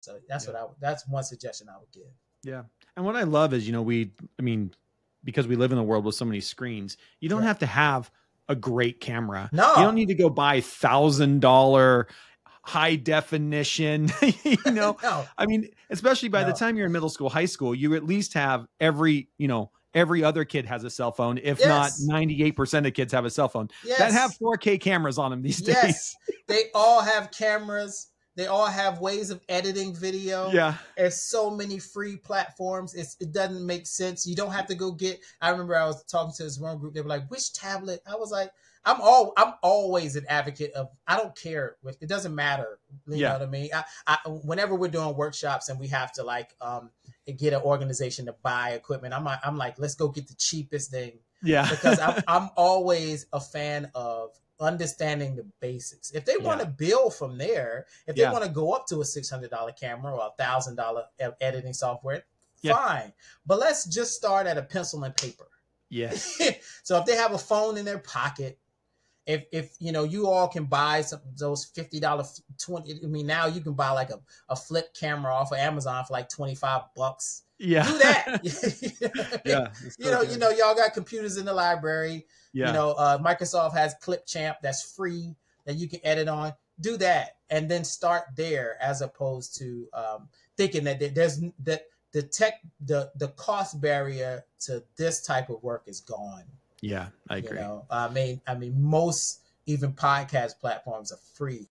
So that's Yeah. what I that's one suggestion I would give. Yeah. And what I love is, you know, we, I mean, because we live in a world with so many screens, you don't Right. have to have a great camera. No. You don't need to go buy thousand dollar high definition, you know. no, I mean, especially by the time you're in middle school, high school, you at least have every, you know, every other kid has a cell phone. If Yes. not 98% of kids have a cell phone yes. that have 4K cameras on them these days. Yes. they all have cameras. They all have ways of editing video. Yeah. There's so many free platforms. It's, it doesn't make sense. You don't have to go get. I remember I was talking to this one group. They were like, "Which tablet?" I was like, "I'm all. I'm always an advocate of. I don't care. It doesn't matter. You Yeah. know what I mean? I, I, whenever we're doing workshops and we have to like um get an organization to buy equipment, I'm like, I'm like, let's go get the cheapest thing Yeah. because I'm, I'm always a fan of understanding the basics. If they want to build from there, if they Yeah. want to go up to a six hundred dollar camera or a thousand dollar editing software, Yeah. fine. But let's just start at a pencil and paper. yes. so if they have a phone in their pocket, if if you know you all can buy some those fifty dollar twenty. I mean now you can buy like a, a flip camera off of Amazon for like twenty five bucks. Yeah. Do that. yeah. You know, so you know, y'all got computers in the library. Yeah. You know, uh, Microsoft has Clipchamp that's free that you can edit on. Do that, and then start there, as opposed to um, thinking that there's that the tech the the cost barrier to this type of work is gone. yeah. I agree. You know, I mean, I mean, most even podcast platforms are free.